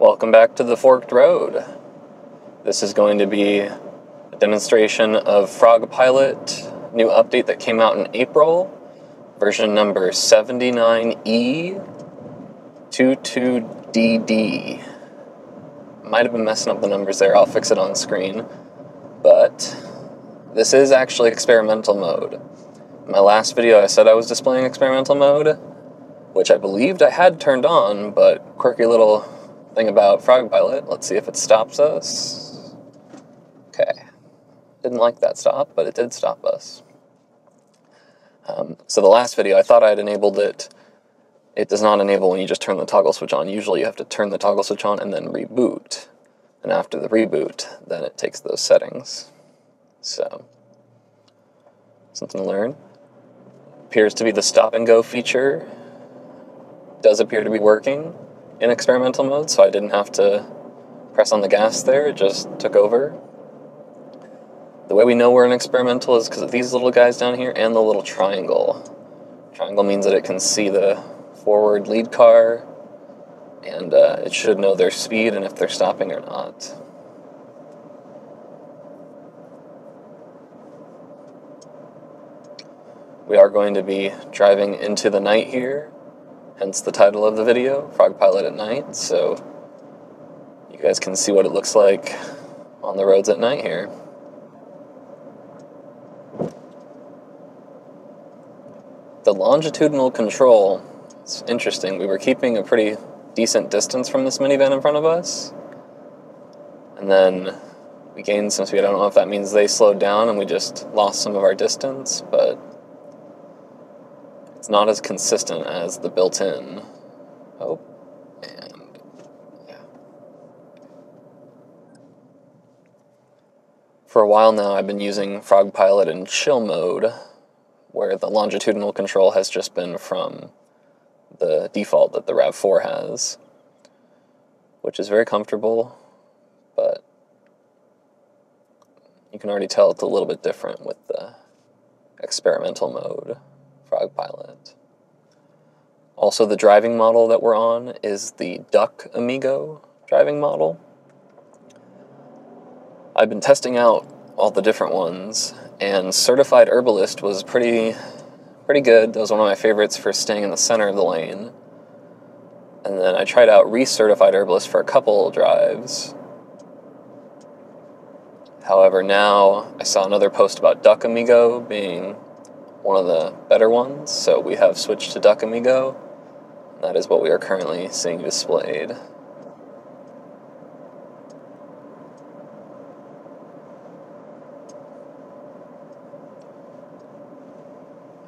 Welcome back to the Forked Road. This is going to be a demonstration of Frog Pilot, new update that came out in April, version number 79E22DD. Might have been messing up the numbers there, I'll fix it on screen. But this is actually experimental mode. In my last video, I said I was displaying experimental mode, which I believed I had turned on, but quirky little thing about Frog Pilot. Let's see if it stops us. Okay. Didn't like that stop, but it did stop us. Um, so the last video, I thought I had enabled it. It does not enable when you just turn the toggle switch on. Usually you have to turn the toggle switch on and then reboot. And after the reboot, then it takes those settings. So, something to learn. Appears to be the stop and go feature. Does appear to be working in experimental mode, so I didn't have to press on the gas there, it just took over. The way we know we're in experimental is because of these little guys down here and the little triangle. Triangle means that it can see the forward lead car, and uh, it should know their speed and if they're stopping or not. We are going to be driving into the night here, hence the title of the video, Frog Pilot at Night, so you guys can see what it looks like on the roads at night here. The longitudinal control, it's interesting. We were keeping a pretty decent distance from this minivan in front of us, and then we gained some speed. I don't know if that means they slowed down and we just lost some of our distance, but it's not as consistent as the built-in. Oh, and yeah. For a while now, I've been using Frog Pilot in chill mode, where the longitudinal control has just been from the default that the RAV4 has, which is very comfortable, but you can already tell it's a little bit different with the experimental mode. Frog Pilot. Also, the driving model that we're on is the Duck Amigo driving model. I've been testing out all the different ones, and Certified Herbalist was pretty, pretty good. That was one of my favorites for staying in the center of the lane. And then I tried out Recertified Herbalist for a couple drives. However, now I saw another post about Duck Amigo being one of the better ones, so we have switched to Duck Amigo. That is what we are currently seeing displayed.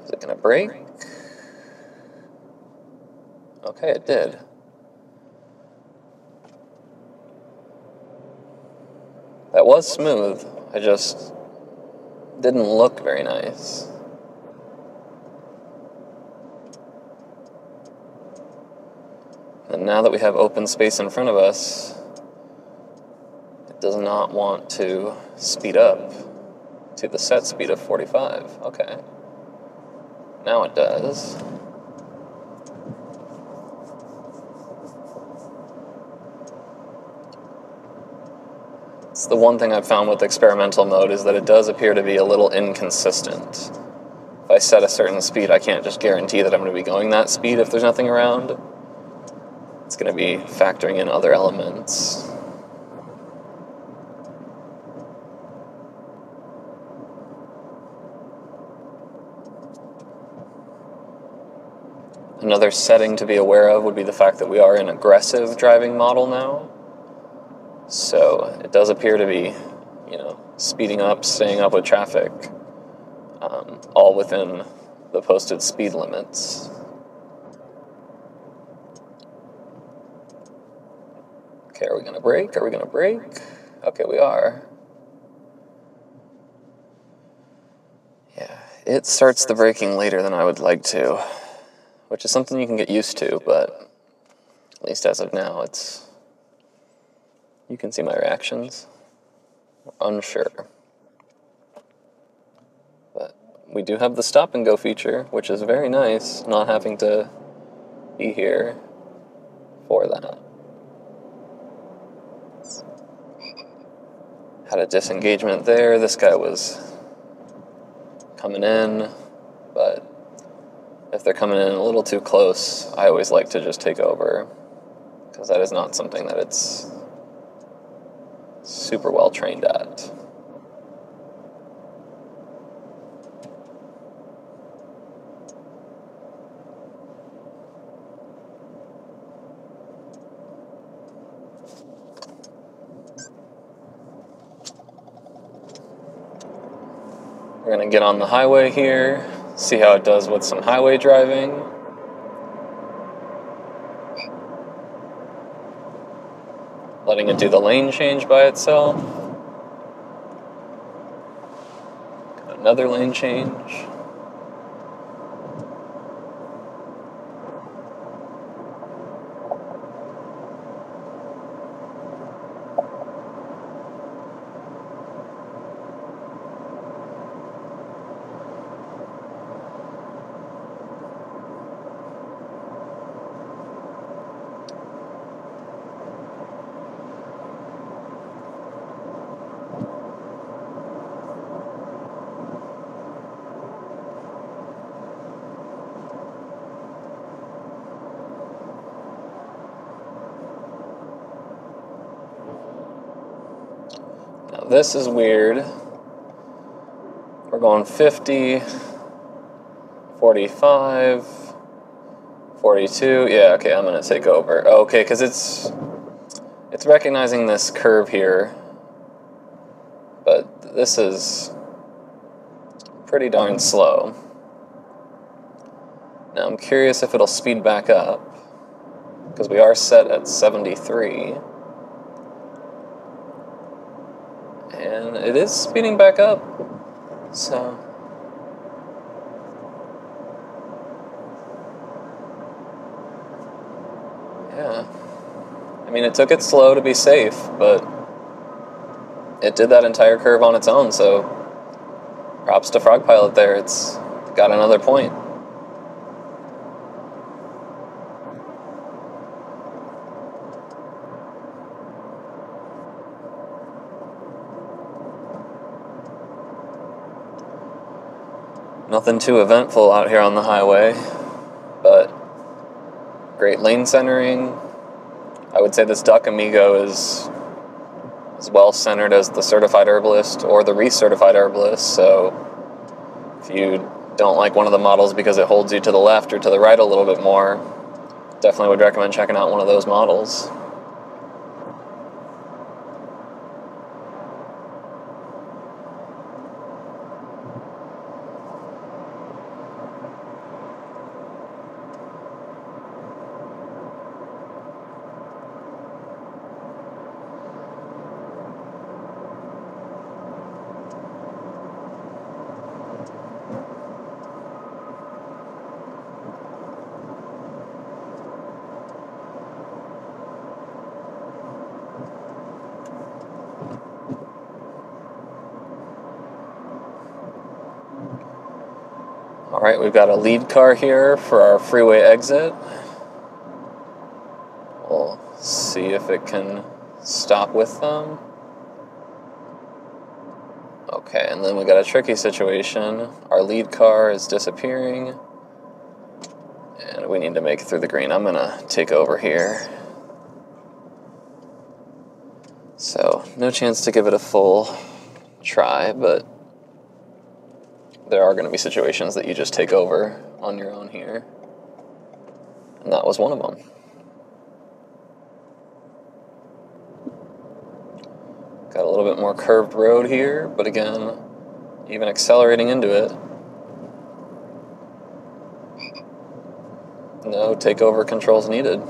Is it going to brake? Okay, it did. That was smooth. I just didn't look very nice. Now that we have open space in front of us, it does not want to speed up to the set speed of 45. Okay. Now it does. It's the one thing I've found with experimental mode is that it does appear to be a little inconsistent. If I set a certain speed, I can't just guarantee that I'm going to be going that speed if there's nothing around it's going to be factoring in other elements. Another setting to be aware of would be the fact that we are in aggressive driving model now. So it does appear to be, you know, speeding up, staying up with traffic, um, all within the posted speed limits. Okay, are we gonna brake? Are we gonna brake? Okay, we are. Yeah, it starts the braking later than I would like to, which is something you can get used to, but at least as of now, it's. You can see my reactions. Unsure. But we do have the stop and go feature, which is very nice, not having to be here for that. Had a disengagement there. This guy was coming in, but if they're coming in a little too close, I always like to just take over because that is not something that it's super well trained at. We're gonna get on the highway here, see how it does with some highway driving. Letting it do the lane change by itself. Got another lane change. This is weird. We're going 50, 45, 42. Yeah, okay, I'm gonna take over. Okay, because it's it's recognizing this curve here, but this is pretty darn slow. Now I'm curious if it'll speed back up, because we are set at 73. And it is speeding back up, so. Yeah. I mean, it took it slow to be safe, but it did that entire curve on its own, so props to Frog Pilot there. It's got another point. Nothing too eventful out here on the highway, but great lane centering. I would say this Duck Amigo is as well centered as the certified herbalist or the recertified herbalist. So if you don't like one of the models because it holds you to the left or to the right a little bit more, definitely would recommend checking out one of those models. All right, we've got a lead car here for our freeway exit. We'll see if it can stop with them. Okay, and then we got a tricky situation. Our lead car is disappearing, and we need to make it through the green. I'm gonna take over here. So, no chance to give it a full try, but there are going to be situations that you just take over on your own here. And that was one of them. Got a little bit more curved road here, but again, even accelerating into it. No takeover controls needed.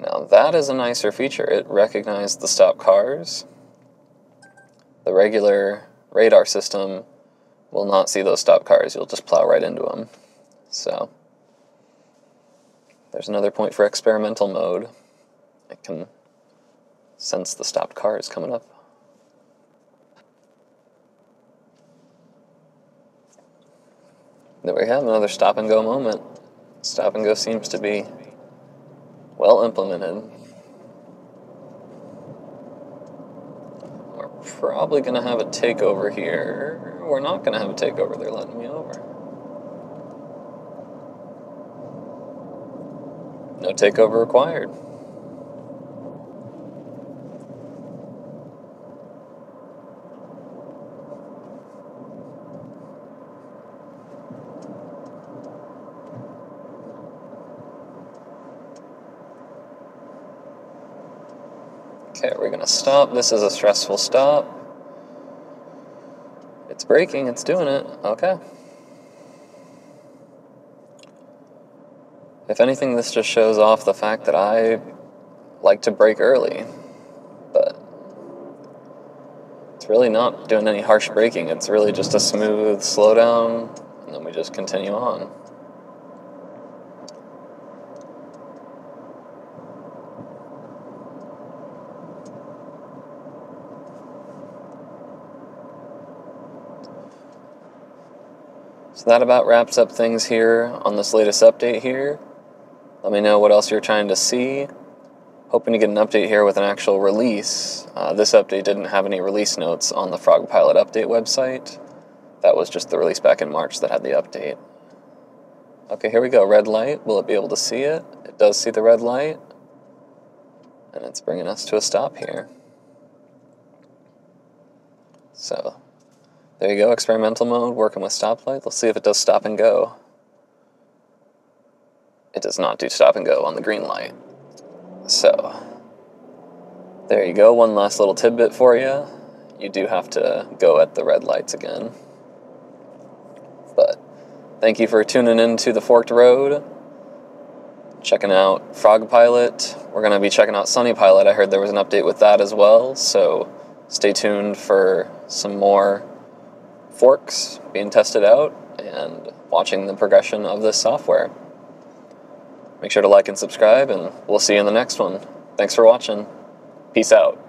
Now that is a nicer feature. It recognized the stop cars. The regular radar system will not see those stop cars. You'll just plow right into them. So there's another point for experimental mode. It can sense the stopped cars coming up. There we have another stop and go moment. Stop and go seems to be well implemented. We're probably going to have a takeover here. We're not going to have a takeover. They're letting me over. No takeover required. Okay, we're gonna stop. This is a stressful stop. It's braking, it's doing it. Okay. If anything, this just shows off the fact that I like to brake early. But it's really not doing any harsh braking. It's really just a smooth slowdown, and then we just continue on. That about wraps up things here on this latest update here. Let me know what else you're trying to see. Hoping to get an update here with an actual release. Uh, this update didn't have any release notes on the Frog Pilot update website. That was just the release back in March that had the update. Okay, here we go. Red light. Will it be able to see it? It does see the red light. And it's bringing us to a stop here. So, there you go, experimental mode, working with stoplight. Let's see if it does stop and go. It does not do stop and go on the green light. So, there you go, one last little tidbit for you. You do have to go at the red lights again. But, thank you for tuning in to the Forked Road. Checking out Frog Pilot. We're going to be checking out Sunny Pilot. I heard there was an update with that as well, so stay tuned for some more forks being tested out and watching the progression of this software. Make sure to like and subscribe, and we'll see you in the next one. Thanks for watching. Peace out.